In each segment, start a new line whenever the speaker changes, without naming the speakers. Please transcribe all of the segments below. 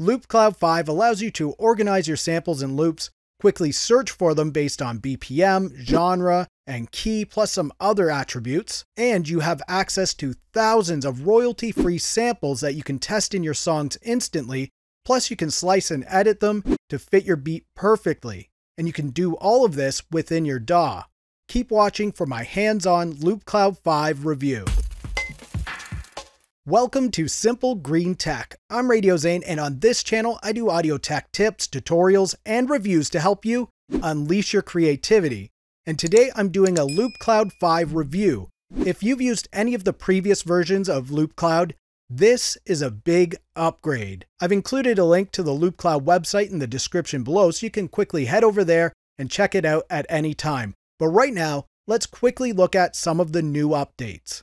Loopcloud 5 allows you to organize your samples and loops, quickly search for them based on BPM, genre, and key, plus some other attributes, and you have access to thousands of royalty free samples that you can test in your songs instantly. Plus, you can slice and edit them to fit your beat perfectly, and you can do all of this within your DAW. Keep watching for my hands on Loopcloud 5 review. Welcome to Simple Green Tech. I'm Radio Zane, and on this channel, I do audio tech tips, tutorials, and reviews to help you unleash your creativity. And today I'm doing a Loopcloud 5 review. If you've used any of the previous versions of Loopcloud, this is a big upgrade. I've included a link to the Loopcloud website in the description below so you can quickly head over there and check it out at any time. But right now, let's quickly look at some of the new updates.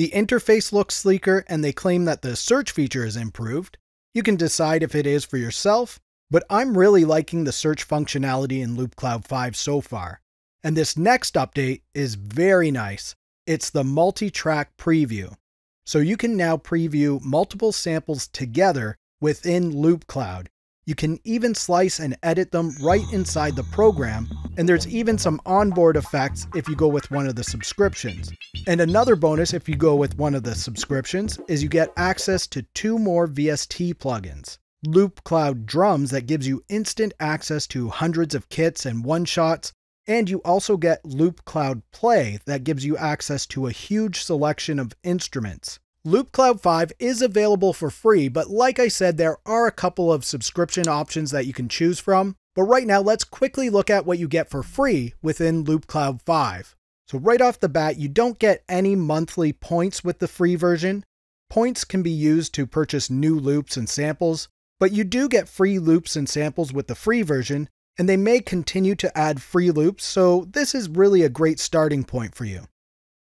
The interface looks sleeker and they claim that the search feature is improved. You can decide if it is for yourself, but I'm really liking the search functionality in Loopcloud 5 so far. And this next update is very nice. It's the multi-track preview. So you can now preview multiple samples together within Loopcloud. You can even slice and edit them right inside the program, and there's even some onboard effects if you go with one of the subscriptions. And another bonus if you go with one of the subscriptions is you get access to two more VST plugins. Loopcloud Drums that gives you instant access to hundreds of kits and one-shots, and you also get Loopcloud Play that gives you access to a huge selection of instruments. Loopcloud 5 is available for free, but like I said, there are a couple of subscription options that you can choose from. But right now, let's quickly look at what you get for free within Loopcloud 5. So right off the bat, you don't get any monthly points with the free version. Points can be used to purchase new loops and samples, but you do get free loops and samples with the free version, and they may continue to add free loops, so this is really a great starting point for you.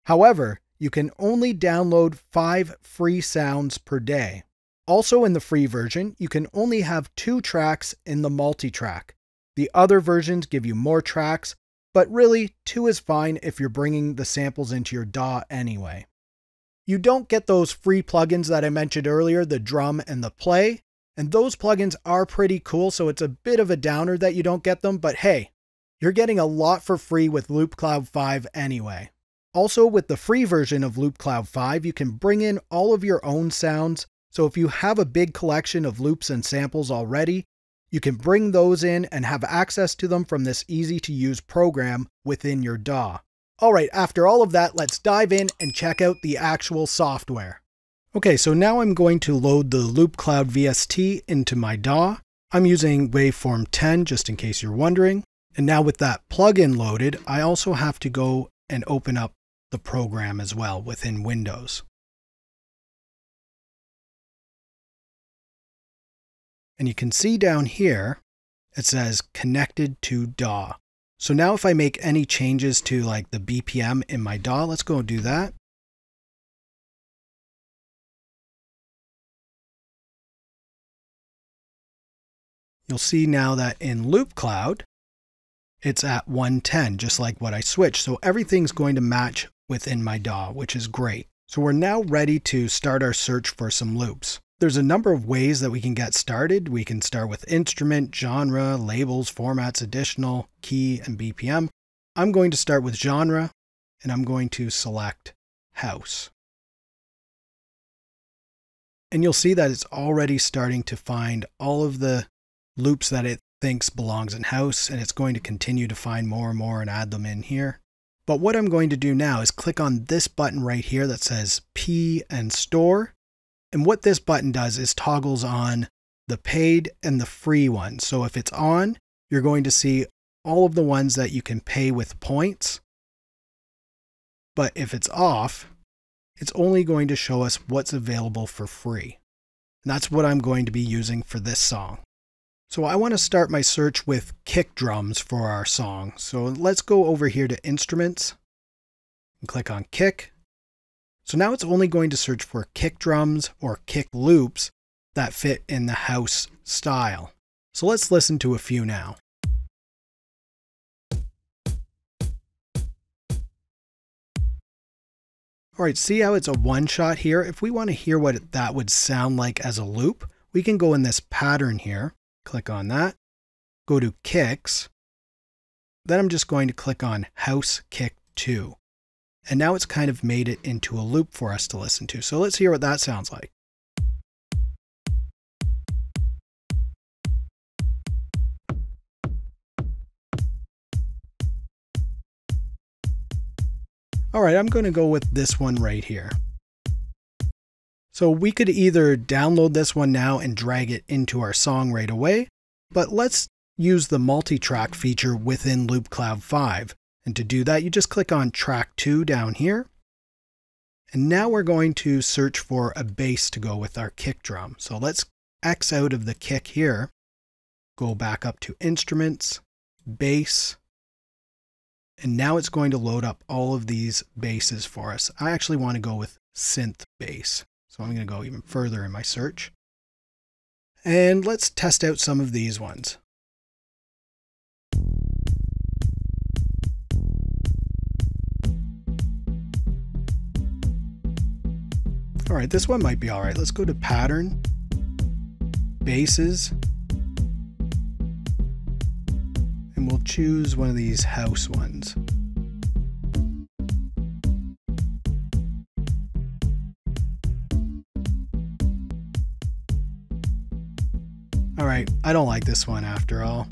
However, you can only download five free sounds per day. Also, in the free version, you can only have two tracks in the multi track. The other versions give you more tracks, but really, two is fine if you're bringing the samples into your DAW anyway. You don't get those free plugins that I mentioned earlier, the drum and the play, and those plugins are pretty cool, so it's a bit of a downer that you don't get them, but hey, you're getting a lot for free with Loopcloud 5 anyway. Also, with the free version of Loopcloud 5, you can bring in all of your own sounds. So if you have a big collection of loops and samples already, you can bring those in and have access to them from this easy to use program within your DAW. Alright, after all of that, let's dive in and check out the actual software. Okay, so now I'm going to load the Loopcloud VST into my DAW. I'm using Waveform 10 just in case you're wondering. And now with that plugin loaded, I also have to go and open up the program as well within Windows. And you can see down here, it says connected to DAW. So now if I make any changes to like the BPM in my DAW, let's go do that. You'll see now that in Loopcloud, it's at 110, just like what I switched. So everything's going to match within my DAW, which is great. So we're now ready to start our search for some loops. There's a number of ways that we can get started. We can start with instrument, genre, labels, formats, additional, key, and BPM. I'm going to start with genre, and I'm going to select house. And you'll see that it's already starting to find all of the loops that it thinks belongs in house, and it's going to continue to find more and more and add them in here. But what I'm going to do now is click on this button right here that says P and Store. And what this button does is toggles on the paid and the free ones. So if it's on, you're going to see all of the ones that you can pay with points. But if it's off, it's only going to show us what's available for free. And that's what I'm going to be using for this song. So I want to start my search with kick drums for our song. So let's go over here to instruments and click on kick. So now it's only going to search for kick drums or kick loops that fit in the house style. So let's listen to a few now. All right, see how it's a one shot here? If we want to hear what that would sound like as a loop, we can go in this pattern here, click on that, go to kicks. Then I'm just going to click on house kick 2. And now it's kind of made it into a loop for us to listen to. So let's hear what that sounds like. All right, I'm going to go with this one right here. So we could either download this one now and drag it into our song right away, but let's use the multi-track feature within Loopcloud 5. And to do that, you just click on track 2 down here. And now we're going to search for a bass to go with our kick drum. So let's X out of the kick here, go back up to instruments, bass, and now it's going to load up all of these basses for us. I actually want to go with synth bass. So I'm going to go even further in my search. And let's test out some of these ones. All right, this one might be all right. Let's go to pattern, bases, and we'll choose one of these house ones. I don't like this one after all.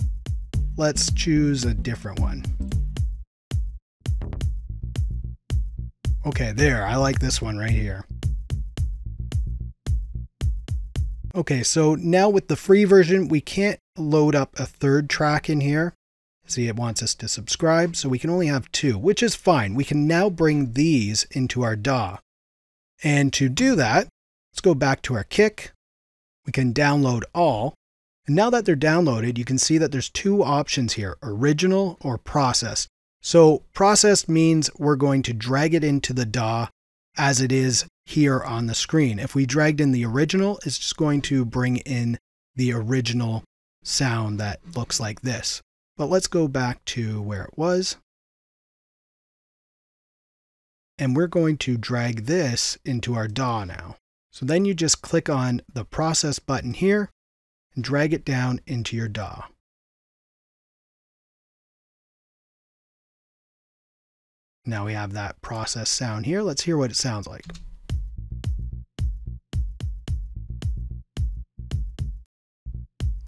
Let's choose a different one. Okay, there, I like this one right here. Okay, so now with the free version, we can't load up a third track in here. See, it wants us to subscribe, so we can only have two, which is fine. We can now bring these into our DAW. And to do that, let's go back to our kick. We can download all. And now that they're downloaded, you can see that there's two options here, original or processed. So processed means we're going to drag it into the DAW as it is here on the screen. If we dragged in the original, it's just going to bring in the original sound that looks like this. But let's go back to where it was. And we're going to drag this into our DAW now. So then you just click on the process button here and drag it down into your DAW. Now we have that process sound here. Let's hear what it sounds like.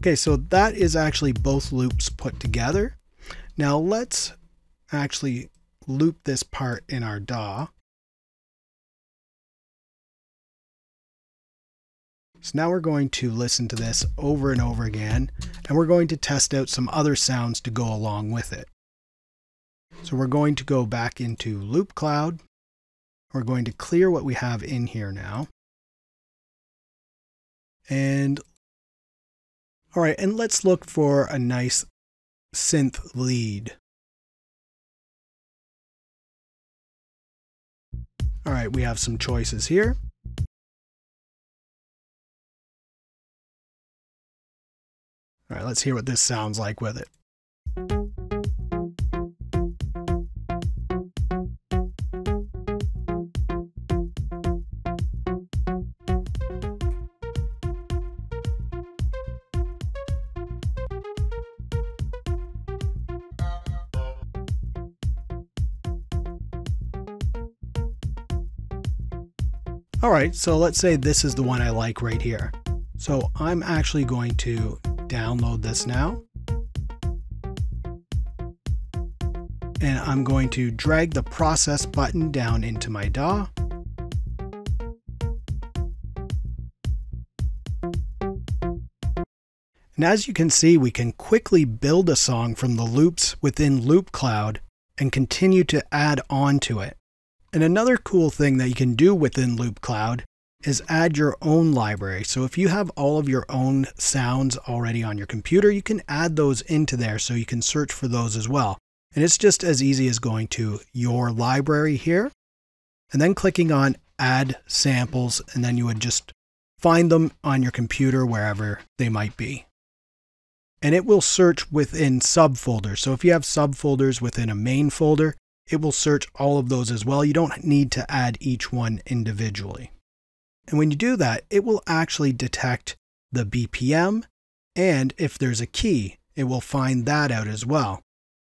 Okay, so that is actually both loops put together. Now let's actually loop this part in our DAW. So now we're going to listen to this over and over again, and we're going to test out some other sounds to go along with it. So we're going to go back into Loopcloud. We're going to clear what we have in here now. And all right, and let's look for a nice synth lead. All right, we have some choices here. All right, let's hear what this sounds like with it. All right, so let's say this is the one I like right here. So I'm actually going to download this now. And I'm going to drag the process button down into my DAW. And as you can see, we can quickly build a song from the loops within Loopcloud and continue to add on to it. And another cool thing that you can do within Loopcloud is add your own library. So if you have all of your own sounds already on your computer, you can add those into there so you can search for those as well. And it's just as easy as going to your library here and then clicking on add samples and then you would just find them on your computer wherever they might be. And it will search within subfolders. So if you have subfolders within a main folder, it will search all of those as well. You don't need to add each one individually. And when you do that, it will actually detect the BPM, and if there's a key, it will find that out as well.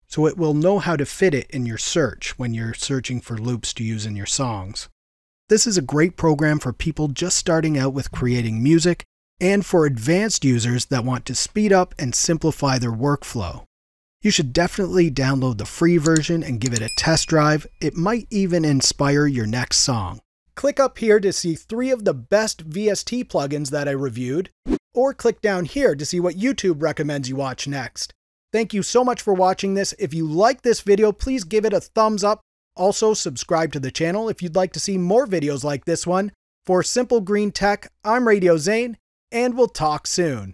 So it will know how to fit it in your search when you're searching for loops to use in your songs. This is a great program for people just starting out with creating music and for advanced users that want to speed up and simplify their workflow. You should definitely download the free version and give it a test drive. It might even inspire your next song. Click up here to see three of the best VST plugins that I reviewed, or click down here to see what YouTube recommends you watch next. Thank you so much for watching this. If you like this video, please give it a thumbs up. Also, subscribe to the channel if you'd like to see more videos like this one. For Simple Green Tech, I'm Radio Zane, and we'll talk soon.